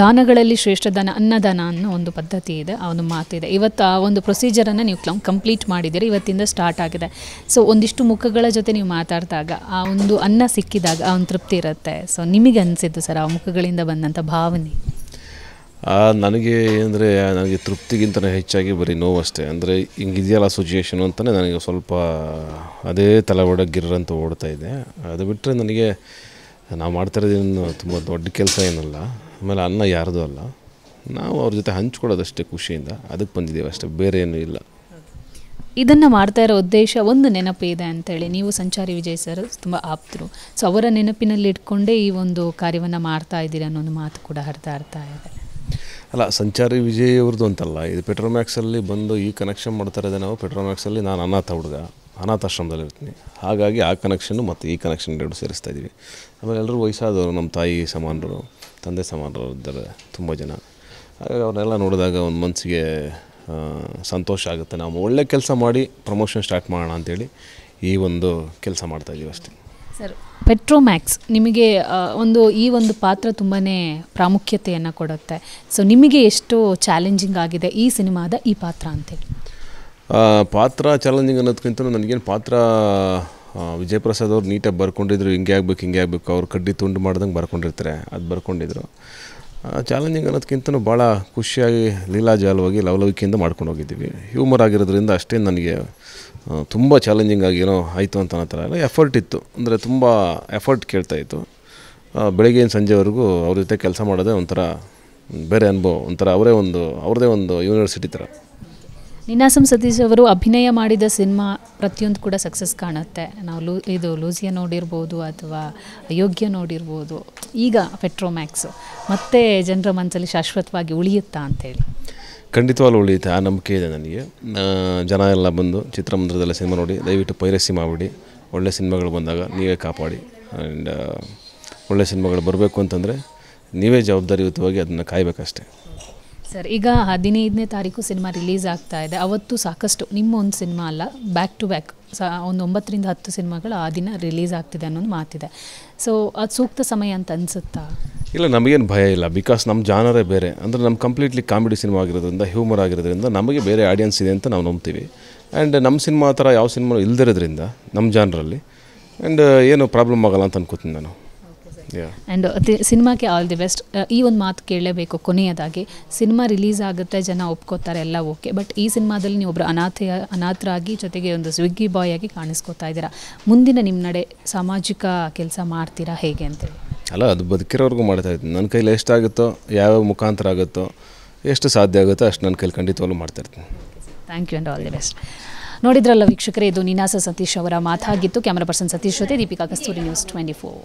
ದಾನಗಳಲ್ಲಿ ಶ್ರೇಷ್ಠ ದಾನ, ಅನ್ನದಾನ ಅನ್ನೋ ಒಂದು ಪದ್ಧತಿ ಇದೆ ಆ ಒಂದು ಮಾತಿದೆ. ಇವತ್ತು ಆ ಒಂದು ಪ್ರೊಸೀಜರನ್ನು ನೀವು ಕಂಪ್ಲೀಟ್ ಮಾಡಿದ್ದೀರಿ, ಇವತ್ತಿಂದ ಸ್ಟಾರ್ಟ್ ಆಗಿದೆ. ಸೊ ಒಂದಿಷ್ಟು ಮುಖಗಳ ಜೊತೆ ನೀವು ಮಾತಾಡಿದಾಗ, ಆ ಒಂದು ಅನ್ನ ಸಿಕ್ಕಿದಾಗ ಆ ಒಂದು ತೃಪ್ತಿ ಇರುತ್ತೆ. ಸೊ ನಿಮಗೆ ಅನಿಸಿದ್ದು ಸರ್, ಆ ಮುಖಗಳಿಂದ ಬಂದಂಥ ಭಾವನೆ? ನನಗೆ ಅಂದರೆ, ನನಗೆ ತೃಪ್ತಿಗಿಂತ ಹೆಚ್ಚಾಗಿ ಬರೀ ನೋವು ಅಷ್ಟೇ ಅಂದರೆ, ಹಿಂಗಿದೆಯಲ್ಲ ಸಿಚುಯೇಷನ್ ಅಂತಲೇ ನನಗೆ ಸ್ವಲ್ಪ ಅದೇ ತಲೆ ಒಡಗಿರಂತ ಓಡ್ತಾ ಇದೆ. ಅದು ಬಿಟ್ಟರೆ ನನಗೆ, ನಾವು ಮಾಡ್ತಿರೋದೇನು ತುಂಬ ದೊಡ್ಡ ಕೆಲಸ ಏನಲ್ಲ. ಆಮೇಲೆ ಅನ್ನ ಯಾರ್ದು ಅಲ್ಲ. ನಾವು ಅವ್ರ ಜೊತೆ ಹಂಚ್ಕೊಳ್ಳೋದಷ್ಟೇ ಖುಷಿಯಿಂದ. ಅದಕ್ಕೆ ಬಂದಿದ್ದೀವಿ ಅಷ್ಟೇ. ಬೇರೆ ಏನೂ ಇಲ್ಲ. ಇದನ್ನು ಮಾಡ್ತಾ ಇರೋ ಉದ್ದೇಶ ಒಂದು ನೆನಪು ಇದೆ ಅಂತೇಳಿ. ನೀವು ಸಂಚಾರಿ ವಿಜಯ್ ಸರ್ ತುಂಬ ಆಪ್ತರು. ಸೊ ಅವರ ನೆನಪಿನಲ್ಲಿ ಇಟ್ಕೊಂಡೇ ಈ ಒಂದು ಕಾರ್ಯವನ್ನು ಮಾಡ್ತಾ ಇದ್ದೀರಿ ಅನ್ನೋ ಒಂದು ಮಾತು ಕೂಡ ಹರಿತಾ ಇರ್ತಾ ಇದೆ. ಅಲ್ಲ ಸಂಚಾರಿ ವಿಜಯ್ ಅವ್ರದ್ದು ಅಂತಲ್ಲ ಇದು ಪೆಟ್ರೋಮ್ಯಾಕ್ಸಲ್ಲಿ ಬಂದು ಈ ಕನೆಕ್ಷನ್ ಮಾಡ್ತಾ ಇರೋದೇ ನಾವು ಪೆಟ್ರೋಮ್ಯಾಕ್ಸಲ್ಲಿ ನಾನು ಅನಾಥ ಹುಡುಗ. ಅನಾಥಾಶ್ರಮದಲ್ಲಿ ಇರ್ತೀನಿ. ಹಾಗಾಗಿ ಆ ಕನೆಕ್ಷನ್ನು ಮತ್ತು ಈ ಕನೆಕ್ಷನ್ ಎರಡು ಸೇರಿಸ್ತಾ ಇದ್ದೀವಿ. ಆಮೇಲೆ ಎಲ್ಲರೂ ವಯಸ್ಸಾದವರು, ನಮ್ಮ ತಾಯಿ ಸಮಾನರು, ತಂದೆ ಸಮಾನರು ಇದ್ದಾರೆ, ತುಂಬ ಜನ. ಹಾಗಾಗಿ ಅವ್ರನ್ನೆಲ್ಲ ನೋಡಿದಾಗ ಒಂದು ಮನಸ್ಸಿಗೆ ಸಂತೋಷ ಆಗುತ್ತೆ. ನಾವು ಒಳ್ಳೆ ಕೆಲಸ ಮಾಡಿ ಪ್ರಮೋಷನ್ ಸ್ಟಾರ್ಟ್ ಮಾಡೋಣ ಅಂತೇಳಿ ಈ ಒಂದು ಕೆಲಸ ಮಾಡ್ತಾಯಿದ್ದೀವಿ ಅಷ್ಟೇ. ಸರ್ ಪೆಟ್ರೋಮ್ಯಾಕ್ಸ್ ನಿಮಗೆ ಒಂದು, ಈ ಒಂದು ಪಾತ್ರ ತುಂಬಾ ಪ್ರಾಮುಖ್ಯತೆಯನ್ನು ಕೊಡುತ್ತೆ. ಸೊ ನಿಮಗೆ ಎಷ್ಟು ಚಾಲೆಂಜಿಂಗ್ ಆಗಿದೆ ಈ ಸಿನಿಮಾದ ಈ ಪಾತ್ರ ಅಂತೇಳಿ. ಪಾತ್ರ ಚಾಲೆಂಜಿಂಗ್ ಅನ್ನೋದಕ್ಕಿಂತ ನನಗೇನು ಪಾತ್ರ ವಿಜಯಪ್ರಸಾದ್ ವಿಜಯ್ ಪ್ರಸಾದ್ ಅವ್ರು ನೀಟಾಗಿ ಬರ್ಕೊಂಡಿದ್ರು ಹಿಂಗೆ ಆಗ್ಬೇಕು ಹಿಂಗೆ ಆಗಬೇಕು ಅವ್ರು ಕಡ್ಡಿ ತುಂಡು ಮಾಡ್ದಂಗೆ ಬರ್ಕೊಂಡಿರ್ತಾರೆ ಅದು ಬರ್ಕೊಂಡಿದ್ರು. ಚಾಲೆಂಜಿಂಗ್ ಅನ್ನೋದಕ್ಕಿಂತ ಭಾಳ ಖುಷಿಯಾಗಿ ಲೀಲಾಜಾಲವಾಗಿ ಲವಲವಿಕೆಯಿಂದ ಮಾಡ್ಕೊಂಡು ಹೋಗಿದ್ದೀವಿ ಹ್ಯೂಮರ್ ಆಗಿರೋದ್ರಿಂದ ಅಷ್ಟೇ ನನಗೆ ತುಂಬ ಚಾಲೆಂಜಿಂಗ್ ಆಗಿ ಏನೋ ಆಯಿತು ಅಂತ ಅನ್ನೋ ಥರ ಎಲ್ಲ ಎಫರ್ಟ್ ಇತ್ತು. ಅಂದರೆ ತುಂಬ ಎಫರ್ಟ್ ಕೇಳ್ತಾ ಇತ್ತು. ಆ, ಬೆಳಗ್ಗೆಯಿಂದ ಸಂಜೆವರೆಗೂ ಅವ್ರ ಜೊತೆ ಕೆಲಸ ಮಾಡೋದೇ ಒಂಥರ ಬೇರೆ ಅನುಭವ ಒಂಥರ ಅವರೇ ಒಂದು ಅವ್ರದ್ದೇ ಒಂದು ಯೂನಿವರ್ಸಿಟಿ ಥರ. ನಿನಾಸಂ ಸತೀಶ್ ಅವರು ಅಭಿನಯ ಮಾಡಿದ ಸಿನಿಮಾ ಪ್ರತಿಯೊಂದು ಕೂಡ ಸಕ್ಸಸ್ ಕಾಣುತ್ತೆ. ನಾವು ಲೂ, ಇದು ಲೂಸಿಯ ನೋಡಿರ್ಬೋದು ಅಥವಾ ಅಯೋಗ್ಯ ನೋಡಿರ್ಬೋದು. ಈಗ ಪೆಟ್ರೋಮ್ಯಾಕ್ಸ್ ಮತ್ತೆ ಜನರ ಮನಸ್ಸಲ್ಲಿ ಶಾಶ್ವತವಾಗಿ ಉಳಿಯುತ್ತಾ ಅಂತೇಳಿ ಖಂಡಿತವಾಗ್ಲೂ ಉಳಿಯುತ್ತೆ. ಆ ನಂಬಿಕೆ ಇದೆ ನನಗೆ. ಜನ ಎಲ್ಲ ಬಂದು ಚಿತ್ರಮಂದಿರದಲ್ಲ ಸಿನಿಮಾ ನೋಡಿ, ದಯವಿಟ್ಟು ಪೈರಸಿ ಮಾಡಿಬಿಡಿ. ಒಳ್ಳೆ ಸಿನಿಮಾಗಳು ಬಂದಾಗ ನೀವೇ ಕಾಪಾಡಿ. ಆ್ಯಂಡ್ ಒಳ್ಳೆ ಸಿನಿಮಾಗಳು ಬರಬೇಕು ಅಂತಂದರೆ ನೀವೇ ಜವಾಬ್ದಾರಿಯುತವಾಗಿ ಅದನ್ನು ಕಾಯಬೇಕಷ್ಟೇ. ಸರ್, ಈಗ ಹದಿನೈದನೇ ತಾರೀಕು ಸಿನಿಮಾ ರಿಲೀಸ್ ಆಗ್ತಾ ಇದೆ. ಅವತ್ತು ಸಾಕಷ್ಟು, ನಿಮ್ಮ ಒಂದು ಸಿನಿಮಾ ಅಲ್ಲ ಬ್ಯಾಕ್ ಟು ಬ್ಯಾಕ್ ಸಾ, ಒಂದು ಒಂಬತ್ತರಿಂದ ಹತ್ತು ಸಿನಿಮಾಗಳು ಆ ದಿನ ರಿಲೀಸ್ ಆಗ್ತಿದೆ ಅನ್ನೋದು ಮಾತಿದೆ. ಸೊ ಅದು ಸೂಕ್ತ ಸಮಯ ಅಂತ ಅನಿಸುತ್ತಾ? ಇಲ್ಲ, ನಮಗೇನು ಭಯ ಇಲ್ಲ ಬಿಕಾಸ್ ನಮ್ಮ ಜಾನರೇ ಬೇರೆ. ಅಂದರೆ ನಮ್ಮ ಕಂಪ್ಲೀಟ್ಲಿ ಕಾಮಿಡಿ ಸಿನಿಮಾ ಆಗಿರೋದ್ರಿಂದ ಹ್ಯೂಮರ್ ಆಗಿರೋದ್ರಿಂದ, ನಮಗೆ ಬೇರೆ ಆಡಿಯನ್ಸ್ ಇದೆ ಅಂತ ನಾವು ನಂಬ್ತೀವಿ. ಆ್ಯಂಡ್ ನಮ್ಮ ಸಿನಿಮಾ ಥರ ಯಾವ ಸಿನಿಮಾ ಇಲ್ದಿರೋದ್ರಿಂದ, ನಮ್ಮ ಜಾನರಲ್ಲಿ ಆ್ಯಂಡ್ ಏನು ಪ್ರಾಬ್ಲಮ್ ಆಗಲ್ಲ ಅಂತ ಅನ್ಕೋತೀನಿ ನಾನು. ಆ್ಯಂಡ್ ಸಿನಿಮಾಕ್ಕೆ ಆಲ್ ದಿ ಬೆಸ್ಟ್ ಈ ಒಂದು ಮಾತು ಕೇಳಲೇಬೇಕು ಕೊನೆಯದಾಗಿ. ಸಿನಿಮಾ ರಿಲೀಸ್ ಆಗುತ್ತೆ ಜನ ಒಪ್ಕೋತಾರೆ ಎಲ್ಲ ಓಕೆ ಬಟ್ ಈ ಸಿನಿಮಾದಲ್ಲಿ ನೀವು ಒಬ್ಬರು ಅನಾಥ ಅನಾಥರಾಗಿ ಜೊತೆಗೆ ಒಂದು ಸ್ವಿಗ್ಗಿ ಬಾಯ್ ಆಗಿ ಕಾಣಿಸ್ಕೋತಾ ಇದ್ದೀರಾ? ಮುಂದಿನ ನಿಮ್ಮ ನಡೆ ಸಾಮಾಜಿಕ ಕೆಲಸ ಮಾಡ್ತೀರಾ ಹೇಗೆ ಅಂತೇಳಿ ಅಲ್ಲ ಅದು ಬದುಕಿರೋರ್ಗೂ ಮಾಡ್ತಾ ಇದ್ದೀನಿ. ನನ್ನ ಕೈಲಿ ಎಷ್ಟಾಗುತ್ತೋ ಯಾವ ಮುಖಾಂತರ ಆಗುತ್ತೋ ಎಷ್ಟು ಸಾಧ್ಯ ಆಗುತ್ತೋ ಅಷ್ಟು ನನ್ನ ಕೈಲಿ ಖಂಡಿತವಾಗ್ಲೂ ಮಾಡ್ತಾ ಇರ್ತೀನಿ. Thank you and all the best ನೋಡಿದ್ರಲ್ಲ ವೀಕ್ಷಕರೇ ಇದು ನಿನಾಸ ಸತೀಶ್ ಅವರ ಮಾತಾಗಿತ್ತು. ಕ್ಯಾಮರಾ ಪರ್ಸನ್ ಸತೀಶ್ ಜೊತೆ Deepika Kasturi news twenty four